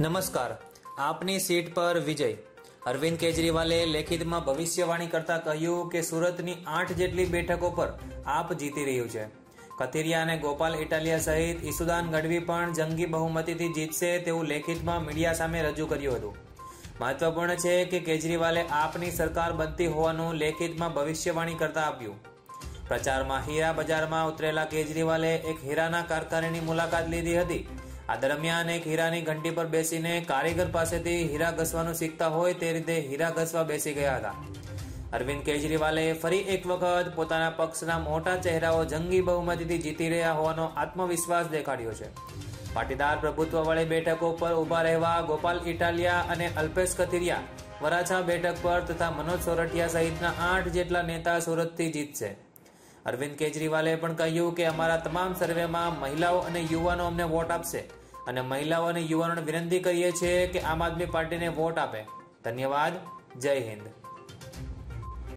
નમસ્કાર. આપની સીટ પર વિજય. અરવિંદ કેજરીવાલે લેખિતમાં ભવિષ્યવાણી કરતા કહ્યું કે સુરતની આઠ જેટલી બેઠકો પર આપ જીતી રહ્યું છે. કથિરિયા અને ગોપાલ ઇટાલિયા સહિત ઈસુદાન ગઢવી પણ જંગી બહુમતીથી જીતશે તેવું લેખિતમાં મીડિયા સામે રજૂ કર્યું હતું. મહત્વપૂર્ણ છે કે કેજરીવાલે આપની સરકાર બનતી હોવાનું લેખિતમાં ભવિષ્યવાણી કરતા આપ્યું. પ્રચારમાં હીરા બજારમાં ઉતરેલા કેજરીવાલે એક હીરાના કારખાનેની મુલાકાત લીધી હતી. આ દરમિયાન એક હીરાની ઘંટી પર બેસીને કારીગર પાસેથી હીરા ઘસવાનું શીખતા હોય તે રીતે હીરા ઘસવા બેસી ગયા હતા. અરવિંદ કેજરીવાલે ફરી એક વખત પોતાના પક્ષના મોટા ચહેરાઓ જંગી બહુમતીથી જીતી રહ્યા હોવાનો આત્મવિશ્વાસ દેખાડ્યો છે. પાટીદાર પ્રભુત્વવાળી બેઠકો પર ઊભા રહેવા ગોપાલ ઇટાલિયા અને અલ્પેશ કથિરિયા વરાછા બેઠક પર તથા મનોજ સોરઠિયા સહિતના આઠ જેટલા નેતા સુરતથી જીતશે. અરવિંદ કેજરીવાલે પણ કહ્યું કે અમારા તમામ સર્વેમાં મહિલાઓ અને યુવાનો અમને વોટ આપશે. અને મહિલાઓ અને યુવાનોને વિનંતી કરીએ છીએ કે આમ આદમી પાર્ટીને વોટ આપે. ધન્યવાદ. જય હિન્દ.